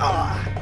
Ah!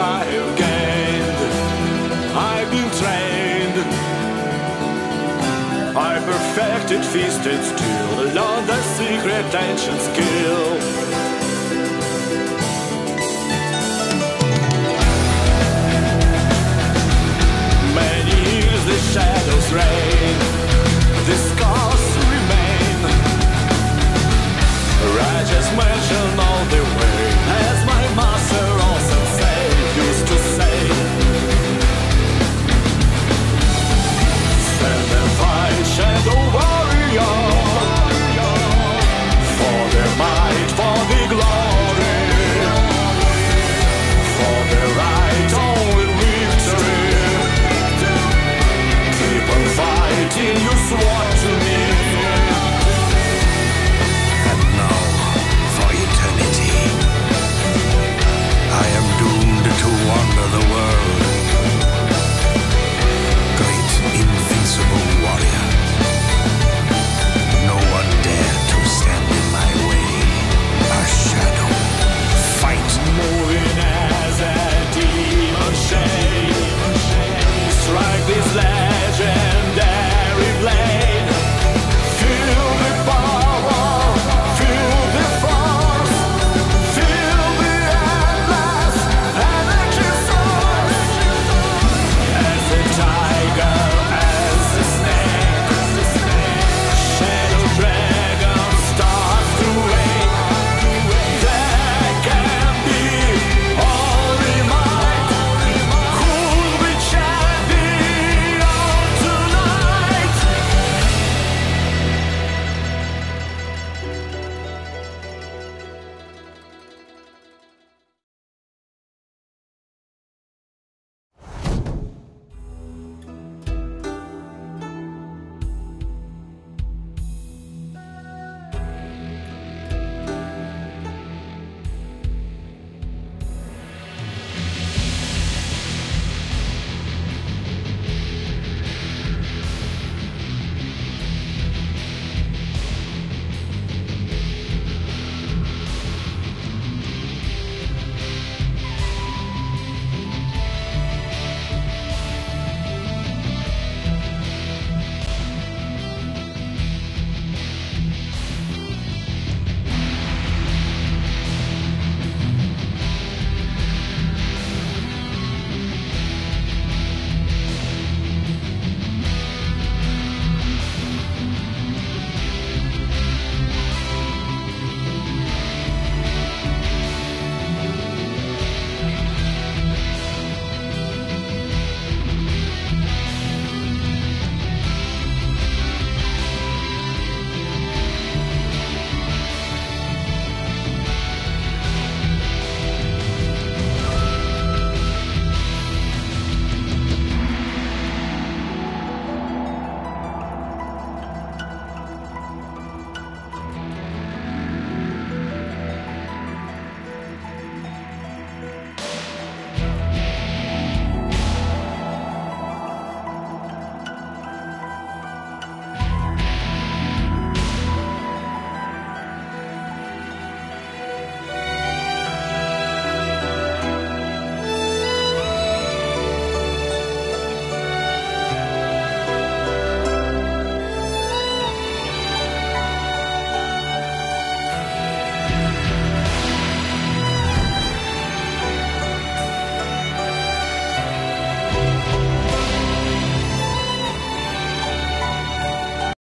I have gained. I've been trained. I perfected feasted still, learned the secret ancient skill. Many years the shadows reign,